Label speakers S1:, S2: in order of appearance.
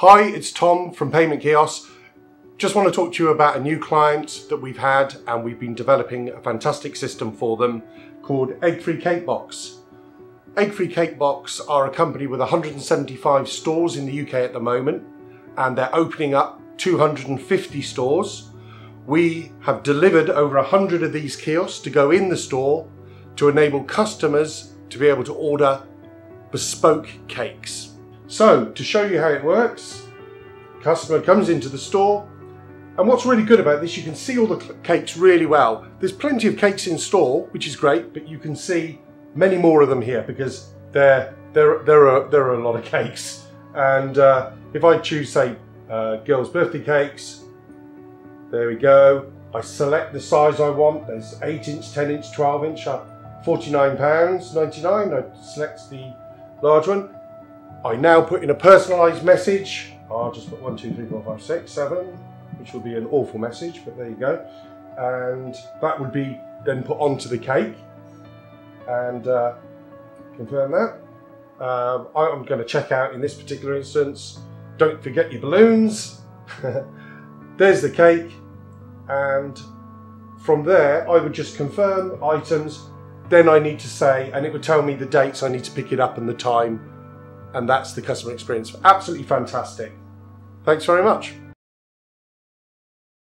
S1: Hi, it's Tom from Payment Kiosk. Just want to talk to you about a new client that we've had and we've been developing a fantastic system for them called Egg Free Cake Box. Egg Free Cake Box are a company with 175 stores in the UK at the moment and they're opening up 250 stores. We have delivered over 100 of these kiosks to go in the store to enable customers to be able to order bespoke cakes. So to show you how it works, customer comes into the store and what's really good about this, you can see all the cakes really well. There's plenty of cakes in store, which is great, but you can see many more of them here because there, there, there, are, there are a lot of cakes. And uh, if I choose, say, uh, girls' birthday cakes, there we go. I select the size I want. There's 8 inch, 10 inch, 12 inch, uh, £49.99. I select the large one. I now put in a personalised message. I'll just put one, two, three, four, five, six, seven, which will be an awful message, but there you go. And that would be then put onto the cake and uh, confirm that. Um, I'm going to check out in this particular instance. Don't forget your balloons. There's the cake. And from there, I would just confirm items. Then I need to say, and it would tell me the dates I need to pick it up and the time and that's the customer experience. Absolutely fantastic. Thanks very much.